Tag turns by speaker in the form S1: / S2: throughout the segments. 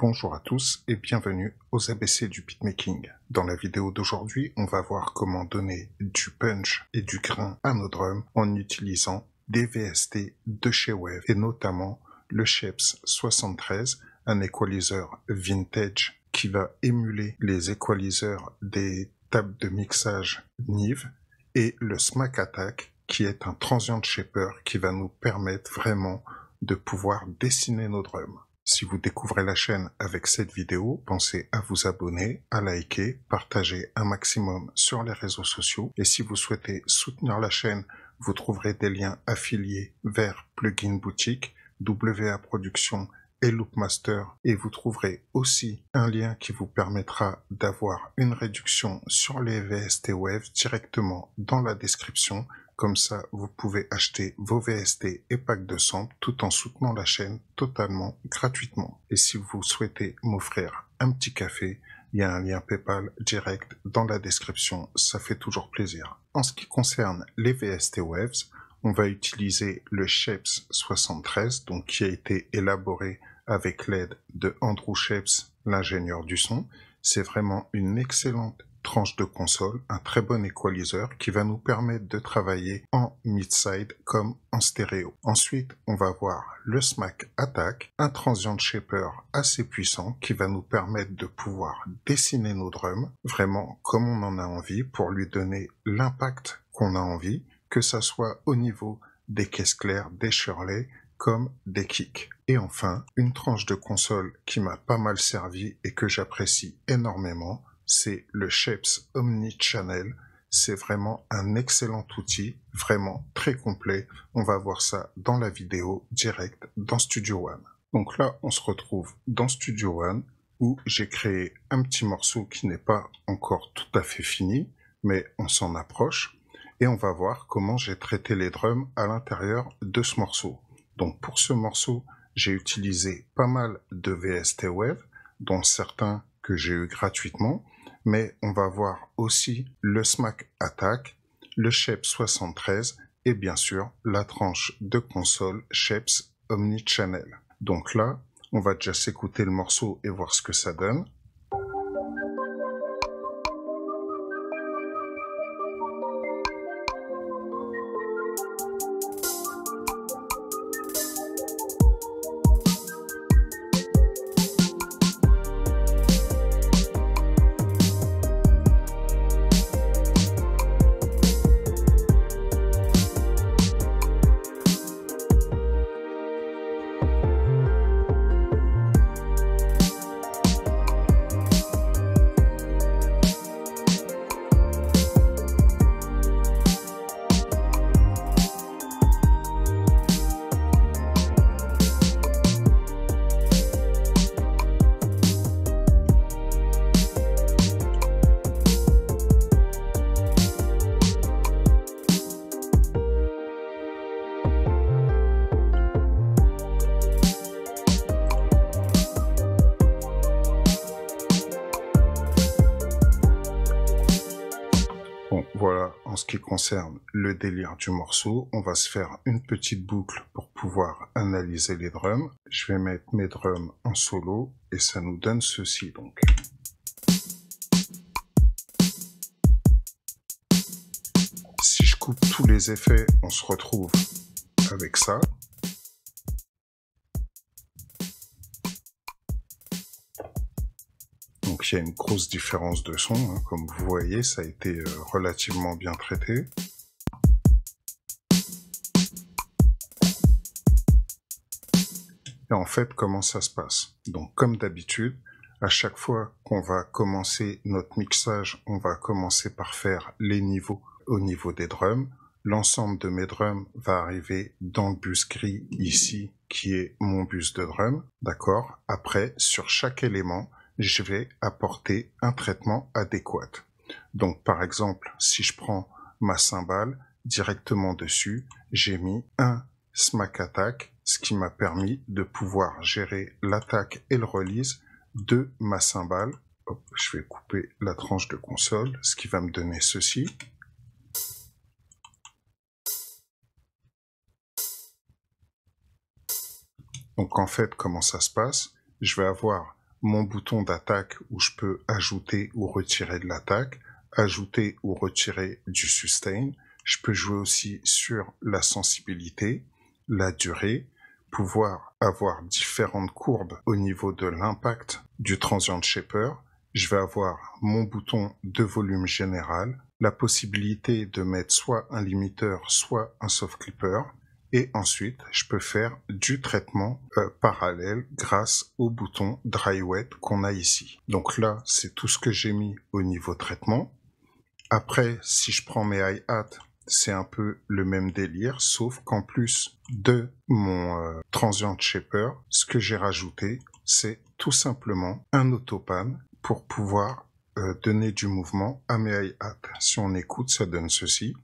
S1: Bonjour à tous et bienvenue aux ABC du beatmaking. Dans la vidéo d'aujourd'hui, on va voir comment donner du punch et du grain à nos drums en utilisant des VST de chez Wave et notamment le Sheps 73, un équaliseur vintage qui va émuler les équaliseurs des tables de mixage Nive et le Smack Attack qui est un transient shaper qui va nous permettre vraiment de pouvoir dessiner nos drums. Si vous découvrez la chaîne avec cette vidéo, pensez à vous abonner, à liker, partager un maximum sur les réseaux sociaux. Et si vous souhaitez soutenir la chaîne, vous trouverez des liens affiliés vers Plugin Boutique, WA Production et Loopmaster. Et vous trouverez aussi un lien qui vous permettra d'avoir une réduction sur les VST Wave directement dans la description comme ça, vous pouvez acheter vos VST et packs de samples tout en soutenant la chaîne totalement gratuitement. Et si vous souhaitez m'offrir un petit café, il y a un lien PayPal direct dans la description, ça fait toujours plaisir. En ce qui concerne les VST Waves, on va utiliser le Shapes 73, donc qui a été élaboré avec l'aide de Andrew Shapes, l'ingénieur du son. C'est vraiment une excellente tranche de console, un très bon équaliseur qui va nous permettre de travailler en mid-side comme en stéréo. Ensuite, on va voir le Smack Attack, un transient shaper assez puissant qui va nous permettre de pouvoir dessiner nos drums vraiment comme on en a envie pour lui donner l'impact qu'on a envie, que ça soit au niveau des caisses claires, des Shirley, comme des kicks. Et enfin, une tranche de console qui m'a pas mal servi et que j'apprécie énormément, c'est le Shapes Omnichannel. C'est vraiment un excellent outil, vraiment très complet. On va voir ça dans la vidéo directe dans Studio One. Donc là, on se retrouve dans Studio One où j'ai créé un petit morceau qui n'est pas encore tout à fait fini, mais on s'en approche et on va voir comment j'ai traité les drums à l'intérieur de ce morceau. Donc pour ce morceau, j'ai utilisé pas mal de VST Wave, dont certains que j'ai eu gratuitement, mais on va voir aussi le Smack Attack, le Shape 73 et bien sûr la tranche de console Shapes Omnichannel. Donc là, on va déjà s'écouter le morceau et voir ce que ça donne. Concerne le délire du morceau, on va se faire une petite boucle pour pouvoir analyser les drums. Je vais mettre mes drums en solo et ça nous donne ceci donc. Si je coupe tous les effets, on se retrouve avec ça. Il y a une grosse différence de son, hein. comme vous voyez, ça a été euh, relativement bien traité. Et en fait, comment ça se passe? Donc comme d'habitude, à chaque fois qu'on va commencer notre mixage, on va commencer par faire les niveaux au niveau des drums. L'ensemble de mes drums va arriver dans le bus gris ici, qui est mon bus de drum. D'accord? Après, sur chaque élément, je vais apporter un traitement adéquat. Donc par exemple, si je prends ma cymbale, directement dessus, j'ai mis un smack attack, ce qui m'a permis de pouvoir gérer l'attaque et le release de ma cymbale. Je vais couper la tranche de console, ce qui va me donner ceci. Donc en fait, comment ça se passe? Je vais avoir mon bouton d'attaque où je peux ajouter ou retirer de l'attaque, ajouter ou retirer du sustain. Je peux jouer aussi sur la sensibilité, la durée, pouvoir avoir différentes courbes au niveau de l'impact du transient shaper. Je vais avoir mon bouton de volume général, la possibilité de mettre soit un limiteur, soit un soft clipper. Et ensuite, je peux faire du traitement euh, parallèle grâce au bouton Dry Wet qu'on a ici. Donc là, c'est tout ce que j'ai mis au niveau traitement. Après, si je prends mes hi-hats, c'est un peu le même délire, sauf qu'en plus de mon euh, transient shaper, ce que j'ai rajouté, c'est tout simplement un autopan pour pouvoir euh, donner du mouvement à mes hi-hats. Si on écoute, ça donne ceci.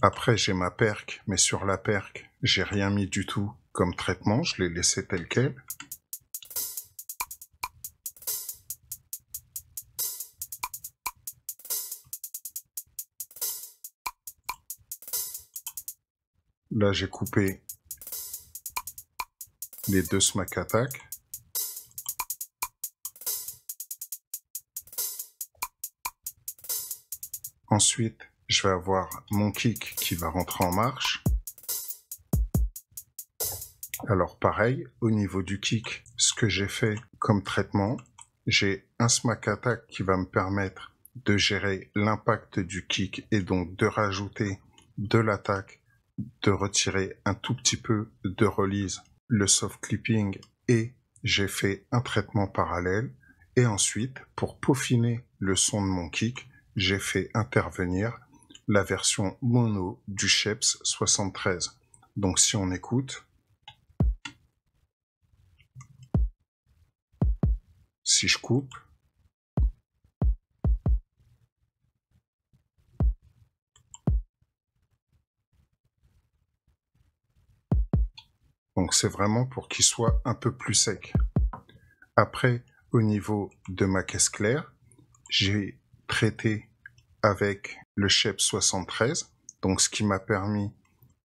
S1: Après, j'ai ma perque, mais sur la perque, j'ai rien mis du tout comme traitement, je l'ai laissé tel quel. Là, j'ai coupé les deux smack attack. Ensuite, je vais avoir mon kick qui va rentrer en marche. Alors pareil, au niveau du kick, ce que j'ai fait comme traitement, j'ai un smack attack qui va me permettre de gérer l'impact du kick et donc de rajouter de l'attaque, de retirer un tout petit peu de release, le soft clipping et j'ai fait un traitement parallèle et ensuite pour peaufiner le son de mon kick, j'ai fait intervenir la version mono du Sheps 73. Donc si on écoute, si je coupe, donc c'est vraiment pour qu'il soit un peu plus sec. Après, au niveau de ma caisse claire, j'ai traité avec le Shep 73, donc ce qui m'a permis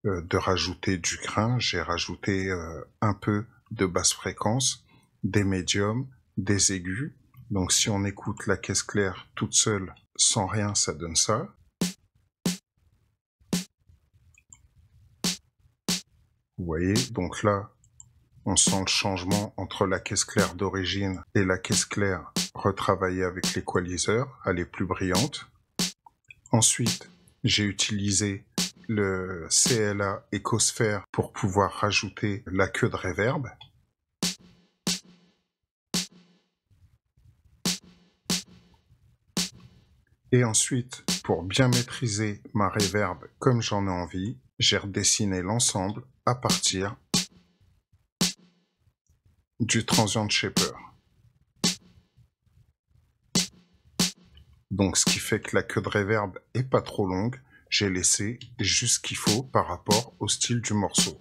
S1: euh, de rajouter du grain. J'ai rajouté euh, un peu de basse fréquence, des médiums, des aigus. Donc si on écoute la caisse claire toute seule, sans rien, ça donne ça. Vous voyez, donc là, on sent le changement entre la caisse claire d'origine et la caisse claire retravaillée avec l'équaliseur. Elle est plus brillante. Ensuite, j'ai utilisé le CLA Ecosphere pour pouvoir rajouter la queue de reverb. Et ensuite, pour bien maîtriser ma reverb comme j'en ai envie, j'ai redessiné l'ensemble à partir du transient shaper. Donc ce qui fait que la queue de reverb est pas trop longue, j'ai laissé juste ce qu'il faut par rapport au style du morceau.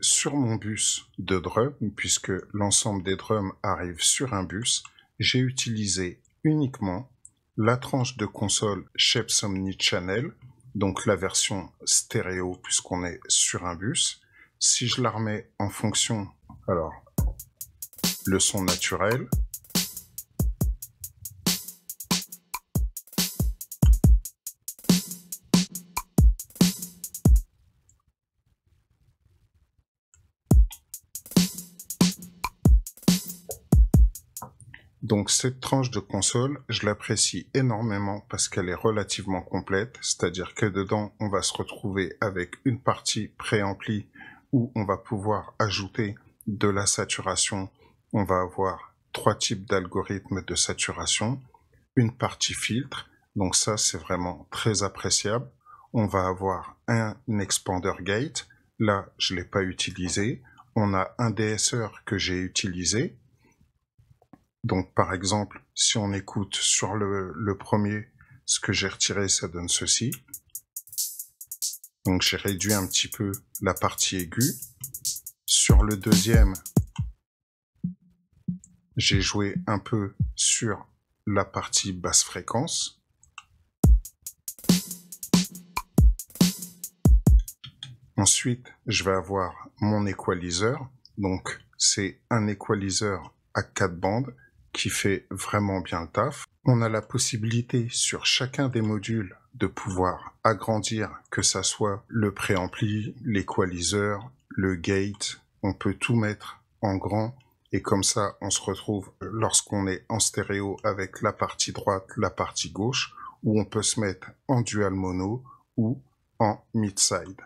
S1: Sur mon bus de drum, puisque l'ensemble des drums arrive sur un bus, j'ai utilisé uniquement la tranche de console Omni Channel, donc la version stéréo puisqu'on est sur un bus. Si je la remets en fonction, alors le son naturel, Donc cette tranche de console, je l'apprécie énormément parce qu'elle est relativement complète, c'est-à-dire que dedans, on va se retrouver avec une partie préamplie où on va pouvoir ajouter de la saturation. On va avoir trois types d'algorithmes de saturation, une partie filtre, donc ça c'est vraiment très appréciable. On va avoir un expander gate, là je l'ai pas utilisé. On a un DSR que j'ai utilisé, donc par exemple, Si on écoute sur le, premier, ce que j'ai retiré, ça donne ceci. Donc j'ai réduit un petit peu la partie aiguë. Sur le deuxième, j'ai joué un peu sur la partie basse fréquence. Ensuite, je vais avoir mon équaliseur. Donc, c'est un équaliseur à quatre bandes qui fait vraiment bien le taf. On a la possibilité sur chacun des modules de pouvoir agrandir, que ça soit le préampli, l'équaliseur, le gate, on peut tout mettre en grand et comme ça on se retrouve lorsqu'on est en stéréo avec la partie droite, la partie gauche, où on peut se mettre en dual mono ou en mid-side.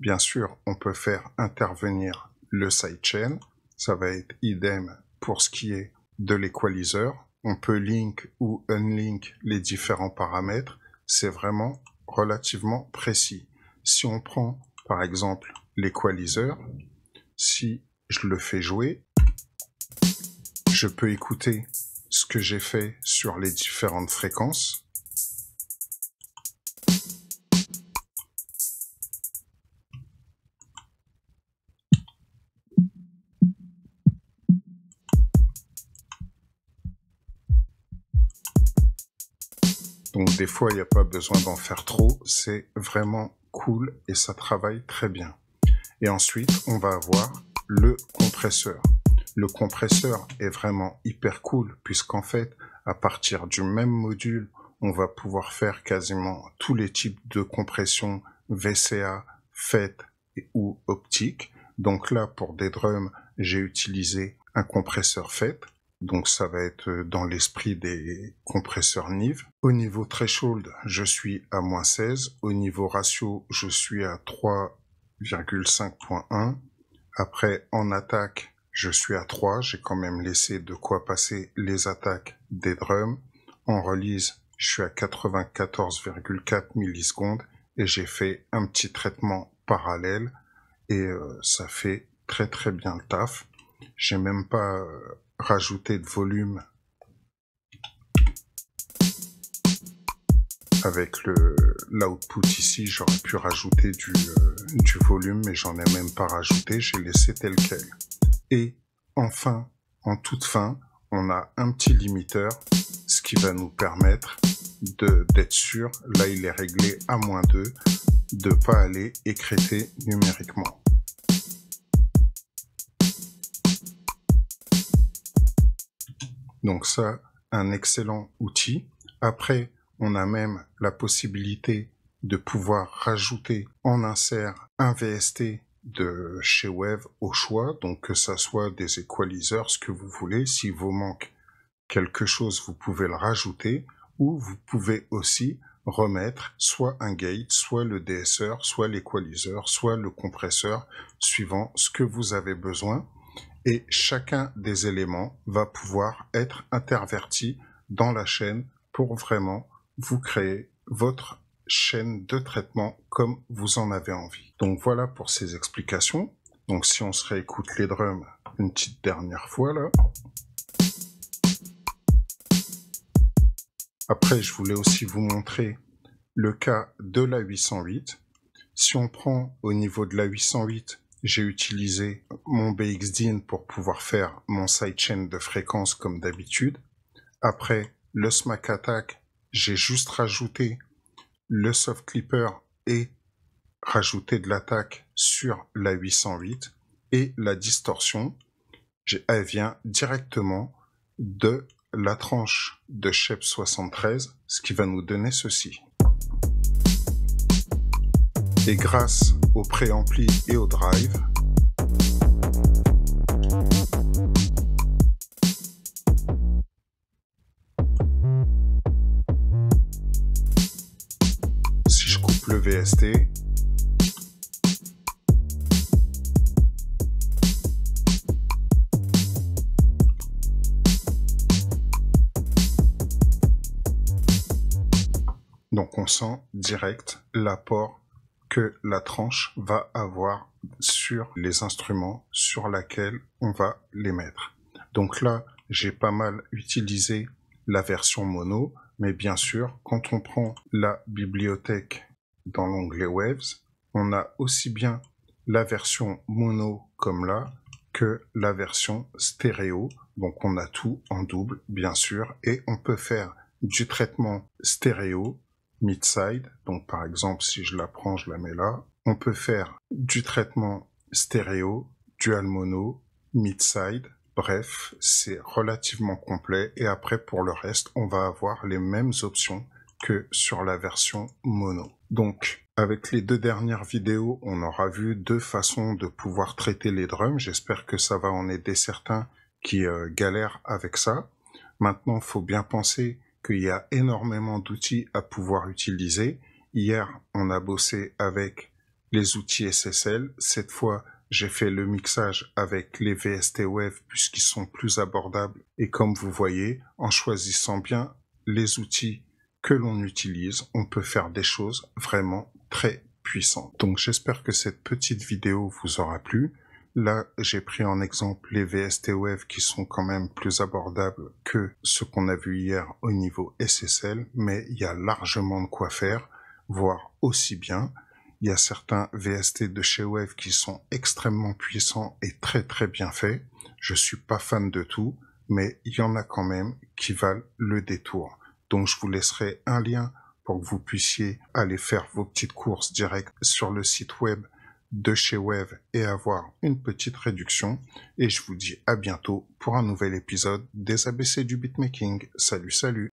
S1: Bien sûr, on peut faire intervenir le sidechain, ça va être idem pour ce qui est de l'équaliseur. On peut link ou unlink les différents paramètres. C'est vraiment relativement précis. Si on prend par exemple l'équaliseur, si je le fais jouer, je peux écouter ce que j'ai fait sur les différentes fréquences. Donc des fois, il n'y a pas besoin d'en faire trop. C'est vraiment cool et ça travaille très bien. Et ensuite, on va avoir le compresseur. Le compresseur est vraiment hyper cool puisqu'en fait, à partir du même module, on va pouvoir faire quasiment tous les types de compression VCA, FET ou optique. Donc là, pour des drums, j'ai utilisé un compresseur FET. Donc ça va être dans l'esprit des compresseurs NIV. Au niveau threshold, je suis à moins 16. Au niveau ratio, je suis à 3,5.1. Après, en attaque, je suis à 3. J'ai quand même laissé de quoi passer les attaques des drums. En release, je suis à 94,4 millisecondes et j'ai fait un petit traitement parallèle et euh, ça fait très très bien le taf. J'ai même pas euh, rajouter de volume avec le l'output ici j'aurais pu rajouter du, euh, du volume mais j'en ai même pas rajouté j'ai laissé tel quel. Et enfin en toute fin on a un petit limiteur ce qui va nous permettre de d'être sûr là il est réglé à moins 2 de pas aller écréter numériquement Donc ça, un excellent outil. Après, on a même la possibilité de pouvoir rajouter en insert un VST de chez Wave au choix, donc que ça soit des equalizers, ce que vous voulez. Si vous manque quelque chose, vous pouvez le rajouter, ou vous pouvez aussi remettre soit un gate, soit le DSR, soit l'équaliseur, soit le compresseur, suivant ce que vous avez besoin et chacun des éléments va pouvoir être interverti dans la chaîne pour vraiment vous créer votre chaîne de traitement comme vous en avez envie. Donc voilà pour ces explications. Donc si on se réécoute les drums une petite dernière fois là. Après, je voulais aussi vous montrer le cas de la 808. Si on prend au niveau de la 808 j'ai utilisé mon BXDIN pour pouvoir faire mon sidechain de fréquence comme d'habitude. Après le Smack Attack, j'ai juste rajouté le Soft Clipper et rajouté de l'attaque sur la 808 et la distorsion, elle vient directement de la tranche de Shep 73, ce qui va nous donner ceci. Et grâce au préampli et au drive, si je coupe le VST, donc on sent direct l'apport que la tranche va avoir sur les instruments sur lesquels on va les mettre. Donc là, j'ai pas mal utilisé la version mono, mais bien sûr, quand on prend la bibliothèque dans l'onglet Waves, on a aussi bien la version mono comme là que la version stéréo. Donc on a tout en double, bien sûr, et on peut faire du traitement stéréo, mid-side. Donc par exemple, si je la prends, je la mets là. On peut faire du traitement stéréo, dual mono, mid-side. Bref, c'est relativement complet. Et après, pour le reste, on va avoir les mêmes options que sur la version mono. Donc, avec les deux dernières vidéos, on aura vu deux façons de pouvoir traiter les drums. J'espère que ça va en aider certains qui euh, galèrent avec ça. Maintenant, faut bien penser qu'il y a énormément d'outils à pouvoir utiliser. Hier, on a bossé avec les outils SSL. Cette fois, j'ai fait le mixage avec les VST Wave puisqu'ils sont plus abordables. Et comme vous voyez, en choisissant bien les outils que l'on utilise, on peut faire des choses vraiment très puissantes. Donc j'espère que cette petite vidéo vous aura plu. Là, j'ai pris en exemple les VST Wave qui sont quand même plus abordables que ce qu'on a vu hier au niveau SSL, mais il y a largement de quoi faire, voire aussi bien. Il y a certains VST de chez Wave qui sont extrêmement puissants et très très bien faits. Je suis pas fan de tout, mais il y en a quand même qui valent le détour. Donc je vous laisserai un lien pour que vous puissiez aller faire vos petites courses directes sur le site web de chez Web et avoir une petite réduction. Et je vous dis à bientôt pour un nouvel épisode des ABC du beatmaking. Salut, salut